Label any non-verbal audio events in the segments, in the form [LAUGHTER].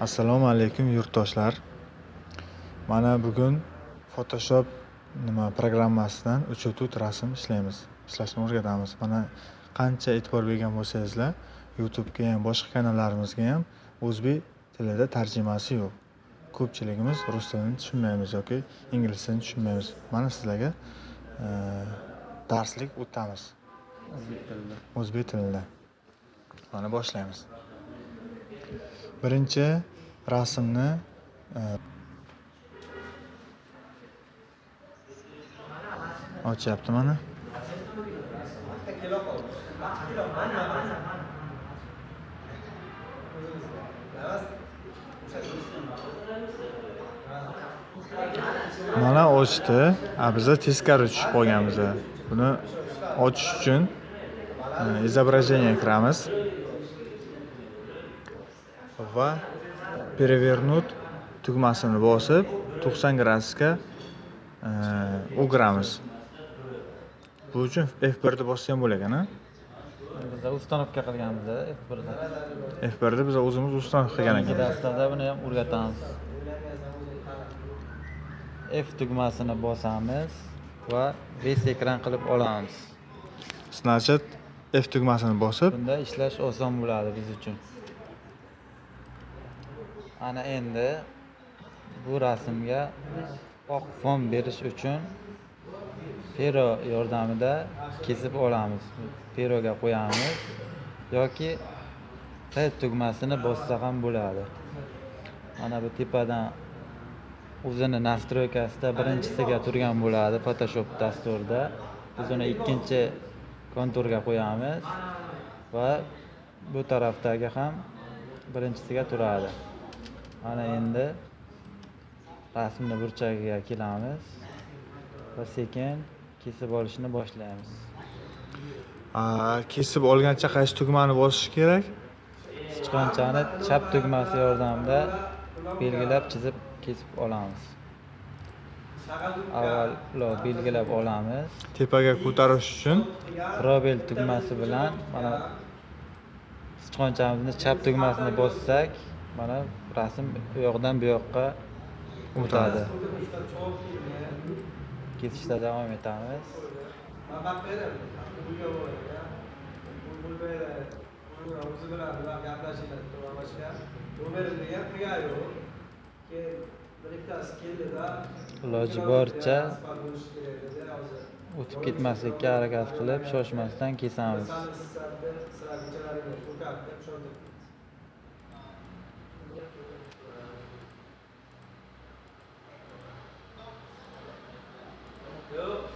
assalomu alaykum yurtdoshlar. Mana bugun photoshop nima programmasidan uchetut rasm ishlaymiz. Ishlashni o'rgatamiz. Mana qancha e'tibor bergan bo'lsangizlar youtubega ham boshqa kanallarimizga ham o'zbek tilida tarjimasi yo'q. Ko'pchiligimiz rus tilini tushunmaymiz yoki ingliz tilini tushunmaymiz. Mana sizlarga e, darslik o'tamiz. O'zbek tilida. O'zbek tilida. Mana boshlaymiz birinchi rasmni e, ochyapti mana. Mana ochdi. A biza teskari tushib qolganmiz buni ochish uchun e, изображение kiramiz va перевернуть tugmasini bosib to'qson gradusga e, o'giramiz bu uchun f birni bossa ham bo'lar ekan a biza установка qilganmiz f birda. F birni biz o'zimiz установка qilgan ekanmiz darslarda buni ham o'rgatamiz. F tugmasini bosamiz va vесь ekran qilib olamiz. Значит f tugmasini bosib bunda ishlash oson bo'ladi biz uchun ana endi bu rasmga oq fon berish uchun pero yordamida kesib olamiz. Peroga qo'yamiz yoki t tugmasini bossa ham bo'ladi. Mana bu tepadan o'zini настройкасida birinchisiga turgan bo'ladi photoshop dasturida biz uni ikkinchi konturga qo'yamiz va bu tarafdagi ham birinchisiga turadi. Mana endi rasmni burchagiga kelamiz va sekin kesib olishni boshlaymiz. Kesib olgancha qaysi tugmani bosish kerak? Sichqonchani chap tugmasi yordamida belgilab chizib kesib olamiz. Avvalo belgilab olamiz. Tepaga ko'tarish uchun. Probel tugmasi bilan mana sichqonchamizni chap tugmasini bossak mana rasm u yoqdan bu yoqqa o'tadi. Kesishda davom etamiz. Iloji boricha o'tib ketmaslikka harakat qilib shoshmasdan kesamiz. Two.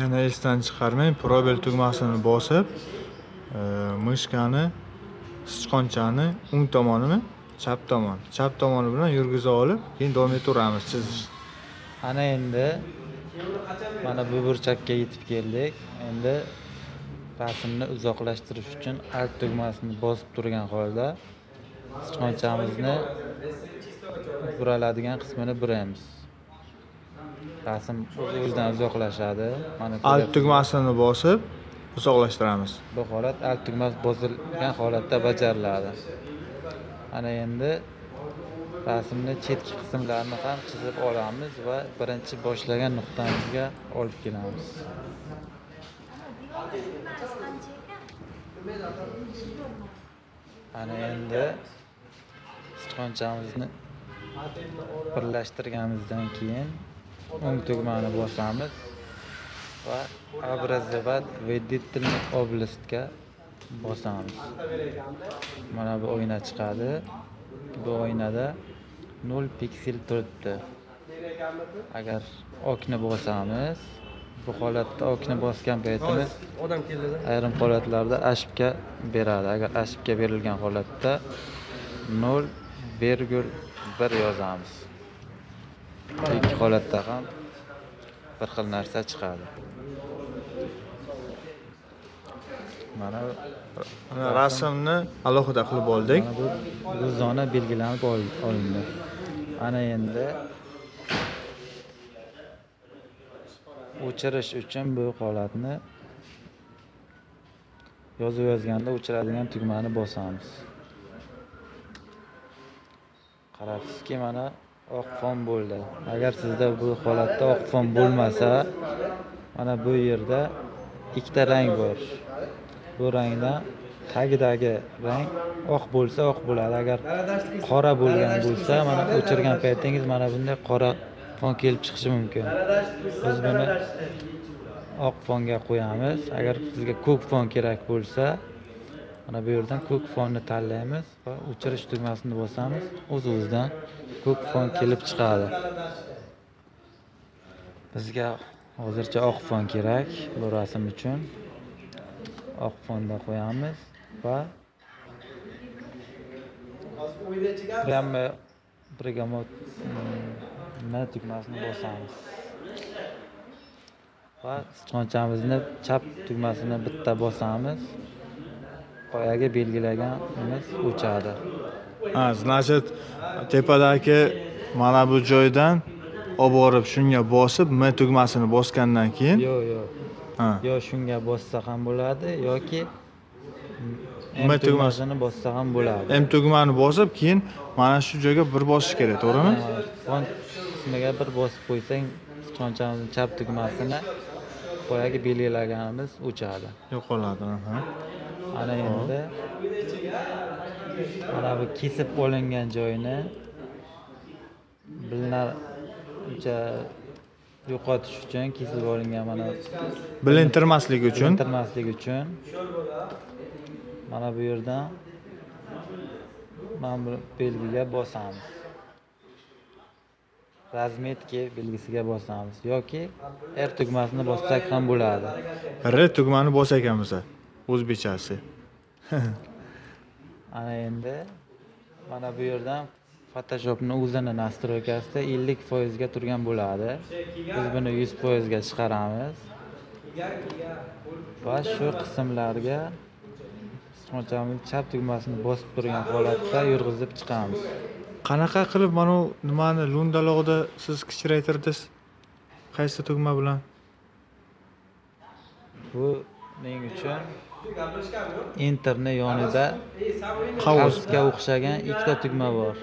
Yana esdan chiqarmang probel tugmasini bosib e, mishkani sichqonchani o'ng tomonimi? Chap tomon. Chap tomoni bilan yurgizib olib keyin davom etaveramiz chizish. Ana endi mana bu burchakka yetib keldik. Endi rasmni uzoqlashtirish uchun alt tugmasini bosib turgan holda sichqonchamizni buraladigan qismini buraymiz rasm o'z o'zidan uzoqlashadi. Mana alt tugmasini bosib uzoqlashtiramiz. Bu holat alt tugmasi bosilgan holatda bajariladi. Ana endi rasmni chetki qismlarini ham chizib olamiz va birinchi boshlagan nuqtamizga olib kelamiz. Ana endi sichqonchamizni birlashtirganimizdan keyin o'ng tugmani bosamiz va образовать вредительный oblastga bosamiz. Mana bu oyna chiqadi. Bu oynada 0 piksel turibdi. Agar okni bosamiz bu holatda okni bosgan paytimiz odam keldida ayrim holatlarda ошибка beradi. Agar ошибка berilgan holatda nol virgul bir yozamiz. Ikki holatda ham bir xil narsa chiqadi. Mana rasmni alohida qilib oldik. Mana bu zona belgilanib ol- olindi. Ana endi o'chirish uchun bu holatni yozuv yozganda o'chiradigan tugmani bosamiz. Qarabsizki mana oq fon bo'ldi. Agar sizda bu holatda oq fon bo'lmasa mana bu yerda ikkita rang bor. Bu rangdan tagidagi rang oq bo'lsa oq bo'ladi. Agar qora bo'lgan bo'lsa mana o'chirgan paytingiz mana bunday qora fon kelib chiqishi mumkin. Biz buni oq fonga qo'yamiz. Agar sizga ko'k fon kerak bo'lsa mana bu yerdan ko'k fonni tanlaymiz va o'chirish tugmasini bosamiz. O'z o'zidan ko'k fon kelib chiqadi. Bizga hozircha oq fon kerak bu rasm uchun. Oq fonda qo'yamiz va gamma bergamot n tugmasini bosamiz. Va sichqonchamizni chap tugmasini bitta bosamiz. Boyagi belgilaganimiz o'chadi. Ha значит tepadagi mana bu joydan olib borib shunga bosib m tugmasini bosgandan keyin? Yo'q yo'q ha. Yo shunga bossa ham bo'ladi yoki M m tugmasi. tugmasini bossa ham bo'ladi. M tugmani bosib keyin mana shu joyga bir bosish kerak to'g'rimi? Fon qismiga bir bosib qo'ysang sichqonchamizni chap tugmasini boyagi belgilaganimiz o'chadi. Yo'qoladi. Ana endi. Mana bu kesib olingan joyni bilinarcha yo'qotish uchun kesib olingan mana bilintirmaslik uchun. Bilintirmaslik uchun. Mana bu yerdan mana bu belgiga bosamiz. Razmetki belgisiga bosamiz. Yoki r tugmasini bossak ham bo'ladi. R tugmani bos ekanmiz o'zbekchasi [LAUGHS] ana endi mana bu yerdan photoshopni o'zini настройкасida ellik foizga turgan bo'ladi. Biz buni yuz foizga chiqaramiz. Va shu qismlarga sichqonchamiz chap tugmasini bosib turgan holatda yurg'izib chiqamiz. Qanaqa qilib mana bu nimani lundalig'ida siz kichraytirdingiz qaysi tugma bilan? Buning uchun enterni yonida qavus qavsga o'xshagan ikkita tugma bor.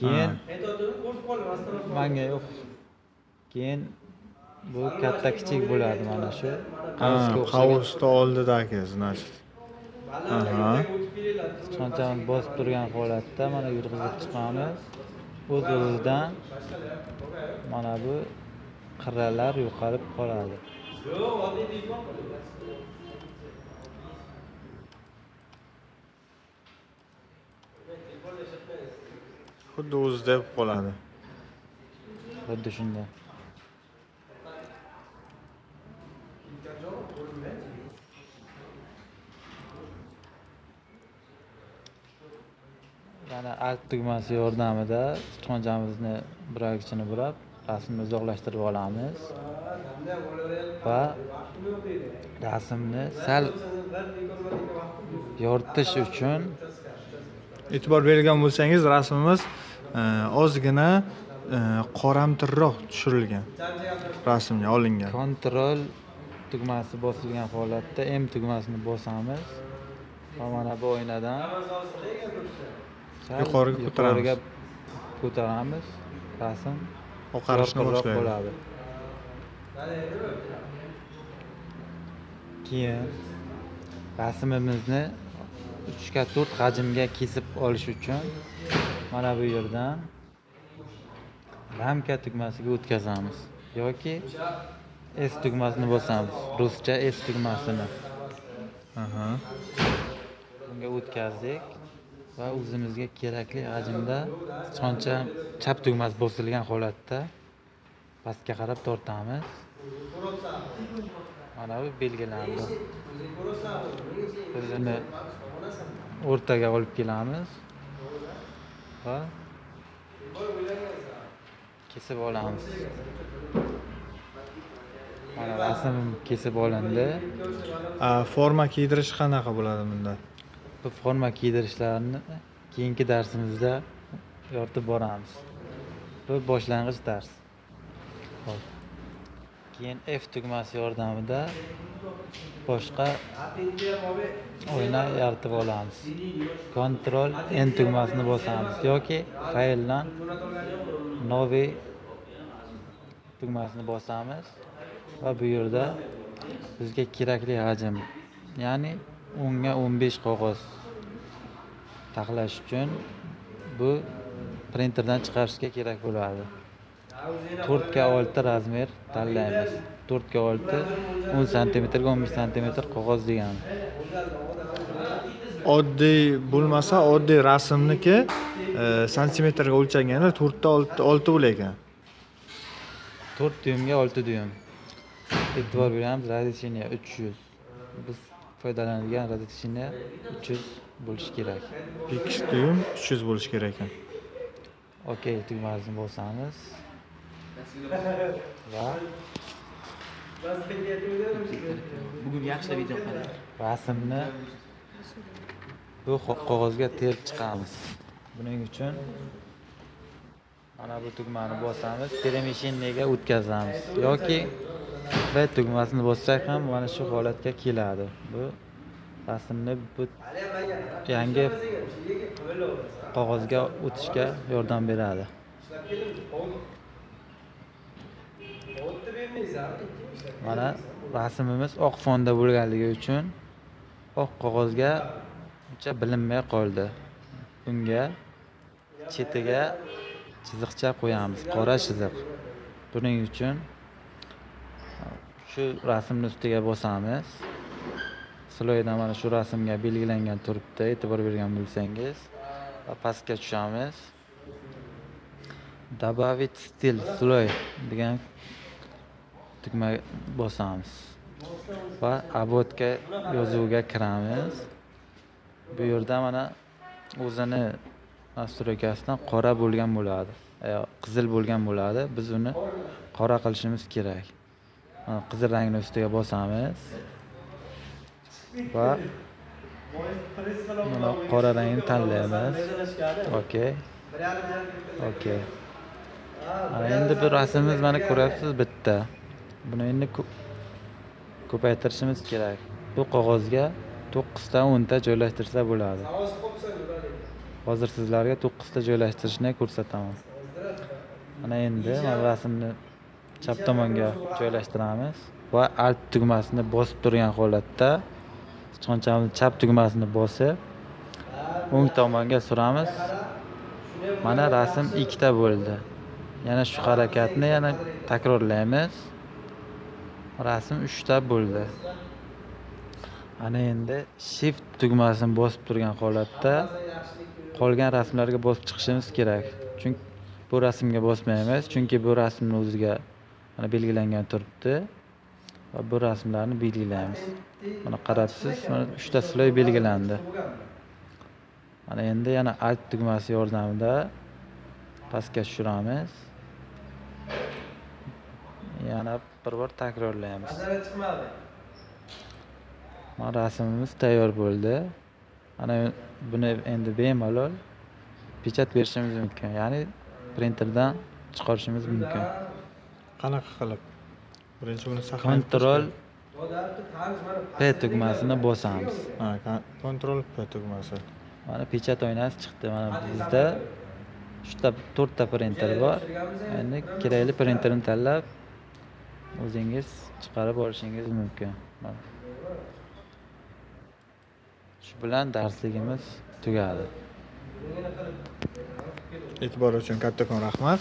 Keyin manga yo'q. Keyin bu katta kichik bo'ladi mana shu. Qavusni oldidagi значит aha. sichqonchani bosib turgan holatda mana yurg'izib chiqamiz. O'z o'zidan mana bu qirralar yo'qolib qoladi. Xuddi o'zida bo'lib qoladi. Xuddi shunday. Yana alt tugmasi yordamida sichqonchamizni buragichini burab rasmni uzoqlashtirib olamiz. Va rasmni sal yoritish uchun e'tibor bergan bo'lsangiz rasmimiz e, ozgina e, qoramtirroq tushirilgan rasmga olingan. Kontrol tugmasi bosilgan holatda m tugmasini bosamiz. Va mana bu oynadan Yuqoriga ko'taramiz. ko'taramiz rasm oqarishni boshlaydi bo'ladi keyin rasmimizni uchga to'rt hajmga kesib olish uchun mana bu yerdan ramka tugmasiga o'tkazamiz. Yoki s tugmasini bosamiz. Ruscha s tugmasini. Aha. Unga o'tkazdik va o'zimizga kerakli hajmda sichqoncha chap tugmasi bosilgan holatda. Pastga qarab tortamiz. Mana bu belgilandi biz uni o'rtaga olib kelamiz va kesib olamiz. Mana rasm kesib olindi. Forma kiydirish qanaqa bo'ladi bunda? Forma kiydirishlarini keyingi darsimizda yoritib boramiz. Bu boshlang'ich dars. Keyin f tugmasi yordamida boshqa oyna yaratib olamiz. Ctrl n tugmasini bosamiz yoki fayldan novi tugmasini bosamiz va bu yerda bizga kerakli hajm ya'ni o'nga o'n besh qog'oz taxlash uchun bu printerdan chiqarishga kerak bo'ladi. To'rtga olti razmer tanlaymiz to'rtga olti o'n santimetrga o'n besh santimetr qog'oz degani oddiy bo'lmasa oddiy rasmniki e, santimetrga o'lchanganda to'rtda olti bo'lar ekan. To'rt dyumga olti dyum e'tibor beramiz razрешение uch yuz. Biz foydalanadigan razрешение uch yuz bo'lishi kerak. X dyum uch yuz bo'lishi kerak ekan. Ok tugmasini bosamiz va bugun yaxshilab video qarang rasmni bu qo- qog'ozga terib chiqamiz. Buning uchun mana bu tugmani bosamiz перемещениеga o'tkazamiz. Yoki v tugmasini bossak ham mana shu holatga keladi. Bu rasmni bu yangi qog'ozga o'tishga yordam beradi. Mana rasmimiz oq fonda bo'lganligi uchun oq qog'ozga uncha bilinmay qoldi. Bunga chetiga chiziqcha qo'yamiz qora chiziq. Buning uchun shu rasmni ustiga bosamiz. Sloyda mana shu rasmga belgilangan turibdi. E'tibor bergan bo'lsangiz. Va pastga tushamiz. Добавить stil sloy degan tugma bosamiz. Va обводка yozuviga kiramiz. Bu yerda mana o'zini настройкасidan qora bo'lgan bo'ladi. Qizil bo'lgan bo'ladi. Biz uni qora qilishimiz kerak. Qizil rangni ustiga bosamiz. Va mana qora rangni tanlaymiz. Okey okey mana endi bu rasmimiz mana ko'ryapsiz bitta. Buni endi ko'paytirishimiz kerak. Bu qog'ozga to'qqizta o'nta joylashtirsa bo'ladi. Hozir sizlarga to'qqizta joylashtirishni ko'rsataman. Mana endi mana rasmni chap tomonga joylashtiramiz. Va alt tugmasini bosib turgan holatda sichqonchamizni chap tugmasini bosib o'ng tomonga suramiz. Mana rasm ikkita bo'ldi. Yana shu harakatni yana takrorlaymiz. Rasm uchta bo'ldi. Ana endi shift tugmasini bosib turgan holatda qolgan rasmlarga bosib chiqishimiz kerak. Chunki bu rasmga bosmaymiz chunki bu rasmni o'ziga mana belgilangan turibdi. Va bu rasmlarni belgilaymiz. Mana qarabsiz mana uchta sloy belgilandi. Mana endi yana alt tugmasi yordamida pastga tushiramiz. Yana bir bor takrorlaymiz. Mana rasmimiz tayyor bo'ldi. Mana buni endi bemalol pechat berishimiz mumkin. Ya'ni printerdan chiqarishimiz mumkin. Qanaqa qilib? Birinchi buni saqlab kontrol p tugmasini bosamiz. Kon- kontrol p tugmasi. Mana pechat oynasi chiqdi. Mana bizda uchta to'rtta printer bor. Endi kerakli printerni tanlab o'zingiz chiqarib olishingiz mumkin. Mana. shu bilan darsligimiz tugadi. E'tibor uchun kattakon rahmat